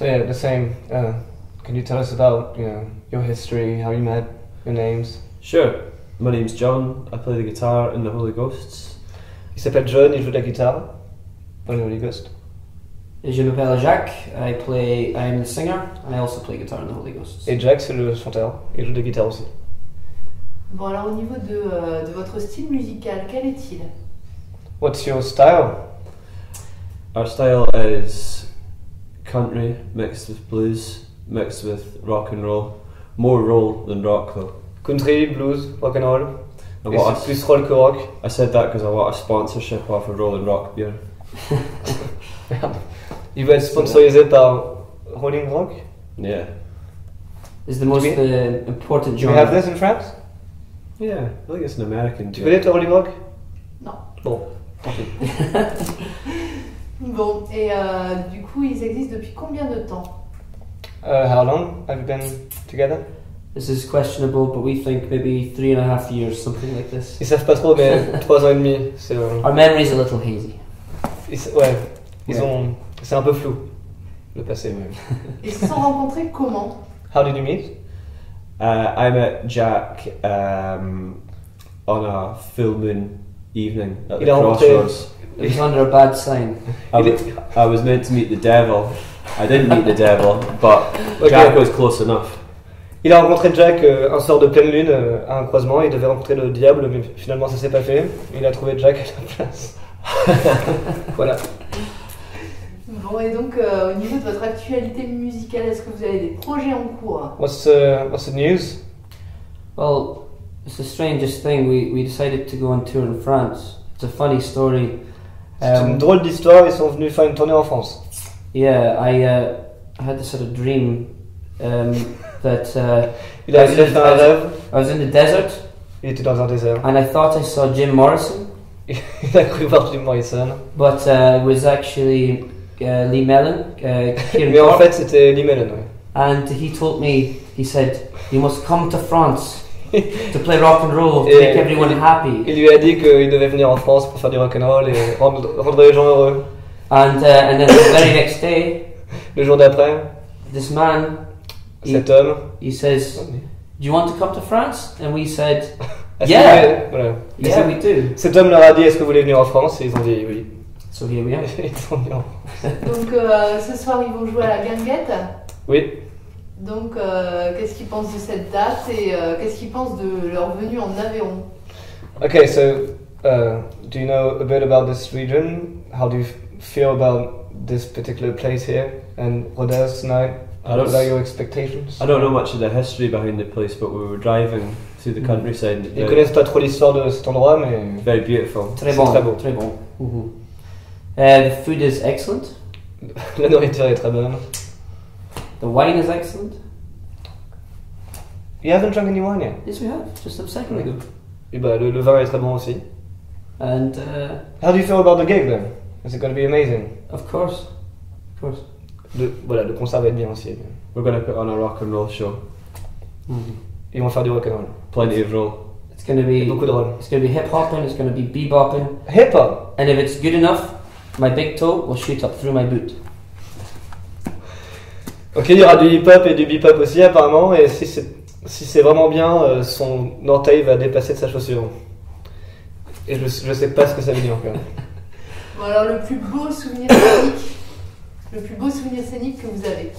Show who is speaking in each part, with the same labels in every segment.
Speaker 1: So yeah, the same. Uh, can you tell us about you know your history, how you met, your names?
Speaker 2: Sure. My name's John. I play the guitar in the Holy Ghosts.
Speaker 1: Il s'appelle John, il joue de la guitare dans les Holy Ghost.
Speaker 3: Et je m'appelle Jacques. I play. I'm the singer, and I also play guitar in the Holy Ghosts.
Speaker 1: Et Jack, c'est le chanteur. Il joue de la guitare aussi.
Speaker 4: Bon, alors au niveau de, euh, de votre style musical, quel est-il
Speaker 1: What's your style?
Speaker 2: Our style is country mixed with blues, mixed with rock and roll. More roll than rock though.
Speaker 1: Country, blues, rock and roll.
Speaker 2: I,
Speaker 1: Et
Speaker 2: want
Speaker 1: c'est
Speaker 2: a,
Speaker 1: plus roll que rock.
Speaker 2: I said that because I want a sponsorship off a rolling rock beer.
Speaker 1: Merde. Il va être sponsorisé par Rolling Rock.
Speaker 2: Yeah.
Speaker 3: Is the most
Speaker 1: we-
Speaker 3: uh, important
Speaker 1: Do we have this in France?
Speaker 2: Yeah, I think it's an American
Speaker 1: Tu
Speaker 2: beer.
Speaker 1: connais toi Rolling Rock
Speaker 4: No.
Speaker 1: Bon, tant pis.
Speaker 4: Bon, et euh, du coup, ils existent depuis combien de temps?
Speaker 1: Uh, how long have you been together?
Speaker 3: This is questionable, but we think maybe three and a half years, something like this.
Speaker 1: Ils savent pas trop, mais 3 ans et demi. C'est,
Speaker 3: Our memory's a little hazy.
Speaker 1: ils ouais, ils
Speaker 3: Ouais.
Speaker 1: ont. C'est un peu flou, le passé. Mais...
Speaker 4: Ils se sont rencontrés comment?
Speaker 1: How did you meet?
Speaker 2: Uh, I met Jack um, on a full moon evening at the crossroads.
Speaker 3: It was under a bad sign.
Speaker 2: I, w- I was meant to meet the devil. I didn't meet the devil, but. Jack was close enough.
Speaker 1: Il a rencontré Jack euh, un soir de pleine lune euh, à un croisement. Il devait rencontrer le diable, mais finalement ça s'est pas fait. Il a trouvé Jack à la place. voilà.
Speaker 4: Bon, et donc, euh, au niveau de votre actualité musicale, est-ce que vous avez des projets en cours?
Speaker 1: What's the, what's the news?
Speaker 3: Well, it's the strangest thing. We, we decided to go on tour in France. It's a funny story.
Speaker 1: C'est une
Speaker 3: Um,
Speaker 1: drôle d'histoire. Ils sont venus faire une tournée en France.
Speaker 3: yeah, I, uh, I had this sort of dream um, that uh,
Speaker 1: Il il un rêve.
Speaker 3: I was in the desert
Speaker 1: Il était dans un désert.
Speaker 3: and I thought I saw Jim Morrison,
Speaker 1: Il a cru voir Jim Morrison.
Speaker 3: but uh, it was actually uh, Lee Mellon, uh,
Speaker 1: Mais en fait, c'était Lee Mellon. ouais.
Speaker 3: and he told me, he said, you must come to France to play rock and roll to make everyone happy.
Speaker 1: Il lui a dit qu'il devait venir en France pour faire du rock'n'roll et rendre, rendre les gens heureux.
Speaker 3: And, uh, and then the very next day,
Speaker 1: Le jour d'après,
Speaker 3: this man, he,
Speaker 1: cet homme.
Speaker 3: he says, do you want to come to France? And we said, Yeah.
Speaker 1: que- voilà.
Speaker 3: Yeah,
Speaker 1: cet-
Speaker 3: we do.
Speaker 1: Cet homme leur a dit Est-ce que vous voulez venir en France? Et ils ont dit oui.
Speaker 3: So here we are.
Speaker 1: Ils sont venus en France.
Speaker 4: Donc, euh, ce soir, ils vont jouer à la guinguette?
Speaker 1: Oui.
Speaker 4: Donc, euh, qu'est-ce qu'ils pensent de cette date et euh, qu'est-ce qu'ils pensent de leur venue en Aveyron?
Speaker 1: Okay, so uh, do you know a bit about this region? How do you f- feel about this particular place here? And Rodez tonight?
Speaker 2: I don't
Speaker 1: What are your expectations?
Speaker 2: I don't know much of the history behind the place, but we were driving through the countryside. and
Speaker 1: Ils
Speaker 2: Very,
Speaker 1: connaissent pas trop l'histoire de cet endroit, mais
Speaker 2: very beautiful.
Speaker 3: Très
Speaker 1: C'est
Speaker 3: bon.
Speaker 1: très beau.
Speaker 3: Très bon. Mhm. Uh, the food is excellent.
Speaker 1: la nourriture est très bonne.
Speaker 3: The wine is excellent.
Speaker 1: You haven't drunk any wine yet?
Speaker 3: Yes, we have. Just a second ago.
Speaker 1: Et bah, le, le vin est très bon aussi.
Speaker 3: And uh,
Speaker 1: How do you feel about the gig then? Is it going to be amazing?
Speaker 3: of course, of course.
Speaker 1: Le, voilà, le concert va être bien aussi.
Speaker 2: We're going to put on a rock and roll show.
Speaker 3: Mhm.
Speaker 1: Ils vont faire du rock'n'roll.
Speaker 2: Plenty of roll.
Speaker 3: It's going to
Speaker 1: Et
Speaker 3: be
Speaker 1: beaucoup de roll.
Speaker 3: it's going to be hip hopping. It's going to be bebopping.
Speaker 1: Hip hop!
Speaker 3: And if it's good enough, my big toe will shoot up through my boot.
Speaker 1: Ok, il y aura du hip hop et du bebop aussi apparemment, et si c'est si c'est vraiment bien, euh, son orteil va dépasser de sa chaussure. Et je, je sais pas ce que ça veut dire encore.
Speaker 4: Bon, alors, le plus beau souvenir scénique, le plus beau souvenir scénique que vous avez?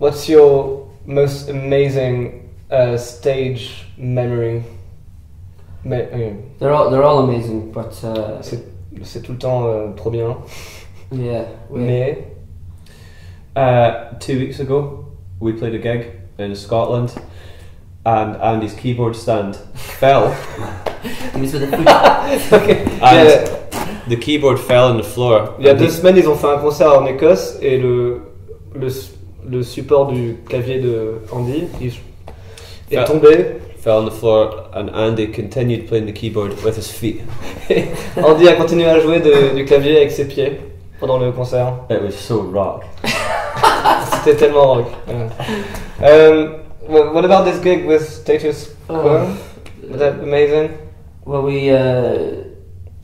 Speaker 1: What's your most amazing uh, stage memory? Mais, euh,
Speaker 3: They're all they're all amazing, but uh,
Speaker 1: c'est c'est tout le temps euh, trop bien.
Speaker 3: yeah.
Speaker 1: Mais
Speaker 2: Uh, two weeks ago, we played a gig in Scotland, and Andy's keyboard stand fell,
Speaker 3: He was with the foot.
Speaker 1: Ok.
Speaker 2: and
Speaker 1: Yeah.
Speaker 2: the keyboard fell on the floor.
Speaker 1: Il y a deux semaines, ils ont fait un concert en Écosse et le, le, le support du clavier de Andy il est
Speaker 2: Ah.
Speaker 1: tombé.
Speaker 2: fell on the floor, and Andy continued playing the keyboard with his feet.
Speaker 1: Andy a continué à jouer de- du clavier avec ses pieds pendant le concert.
Speaker 2: It was so rock.
Speaker 1: C'était tellement rock. Um, wha- what about this gig with Status Quo?
Speaker 3: Oh.
Speaker 1: Was that amazing?
Speaker 3: Well, we uh,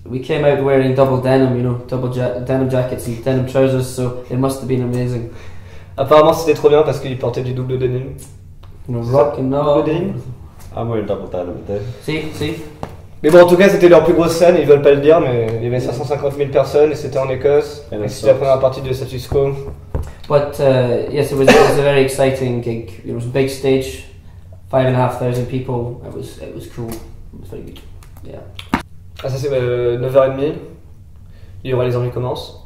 Speaker 3: we came out wearing double denim, you know, double ja- denim jackets and denim trousers, so it must have been amazing.
Speaker 1: Apparemment c'était trop bien parce qu'il portait du double denim.
Speaker 3: No rock and roll.
Speaker 1: Double denim?
Speaker 2: I'm wearing double denim today.
Speaker 3: See, see.
Speaker 1: Mais bon, en tout cas, c'était leur plus grosse scène, ils veulent pas le dire, mais il y avait 550 000 personnes et c'était en Écosse.
Speaker 2: Et
Speaker 1: c'était la première partie de Status Quo.
Speaker 3: But uh, yes, it was, it was a very exciting gig. It was a big stage, five and a half thousand people. It was it was cool. It was very good. Yeah.
Speaker 1: Ah, ça c'est euh, 9h30. Il y aura Les Ennuis commencent.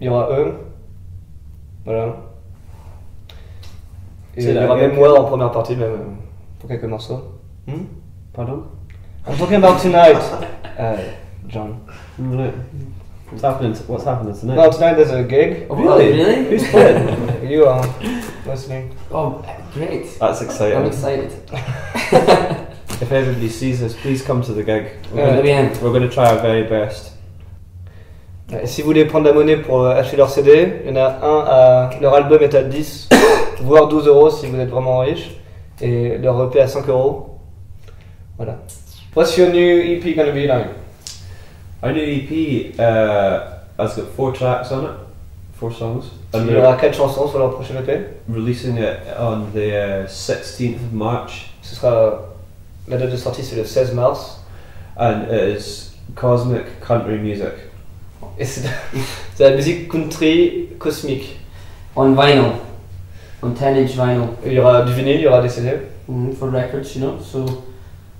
Speaker 1: Il y aura eux. Voilà. Et il y aura même moi en première partie, même euh, pour quelques morceaux. Hmm?
Speaker 2: Pardon?
Speaker 1: I'm talking about tonight, uh, John.
Speaker 2: What's happening? t- what's happening tonight?
Speaker 1: No, tonight there's a gig.
Speaker 3: Oh,
Speaker 2: Really?
Speaker 3: Really?
Speaker 2: Who's playing?
Speaker 1: You are listening.
Speaker 3: Oh, great.
Speaker 2: That's
Speaker 3: I'm
Speaker 2: exciting.
Speaker 3: excited.
Speaker 2: If everybody sees us, please come to the gig. We're
Speaker 1: Yeah.
Speaker 2: gonna,
Speaker 3: Bien.
Speaker 2: we're gonna try our very best.
Speaker 1: Et si vous voulez prendre la monnaie pour euh, acheter leur CD, il y en a un à. Leur album est à 10, voire 12 euros si vous êtes vraiment riche. Et leur EP à 5 euros. Voilà. What's your new EP gonna be like?
Speaker 2: Our new EP uh, has got four tracks on it, four songs, and
Speaker 1: Il y
Speaker 2: we're
Speaker 1: aura 4 chansons sur leur prochain EP.
Speaker 2: releasing it on the uh, 16th of March,
Speaker 1: Ce sera. La date de sortie c'est le 16 mars.
Speaker 2: and it is cosmic country music.
Speaker 1: Et c'est c'est la musique country cosmique.
Speaker 3: On vinyl. On 10 inch vinyl.
Speaker 1: Il y aura du vinyle, il y aura des CD.
Speaker 3: mm, for records, you know. So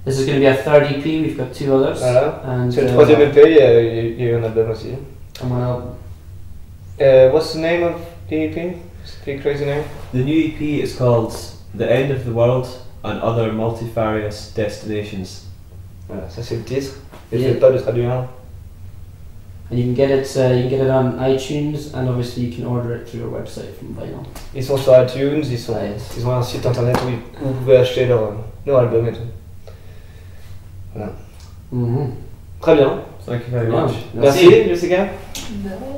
Speaker 3: this is going to be a third EP. We've got two others.
Speaker 1: Voilà.
Speaker 3: And
Speaker 1: C'est le
Speaker 3: uh,
Speaker 1: troisième EP, il y a- il y a eu un album aussi.
Speaker 3: and one album.
Speaker 1: Uh, what's the name of the EP? It's a pretty crazy name.
Speaker 2: The new EP is called The End of the World and Other Multifarious Destinations.
Speaker 1: Voilà, ça c'est le titre. Et
Speaker 3: Yeah.
Speaker 1: je pas de traduire.
Speaker 3: And you can get it. Uh, you can get it on iTunes, and obviously you can order it through our website from vinyl.
Speaker 1: Ils sont sur iTunes, ils, sont,
Speaker 3: Ouais.
Speaker 1: ils ont un site internet où, ils- où vous pouvez acheter leur, leur album et tout.
Speaker 3: Mm-hmm.
Speaker 1: Très bien.
Speaker 2: Thank you very
Speaker 3: Yeah.
Speaker 2: much.
Speaker 1: Merci, Jessica.
Speaker 4: Rien.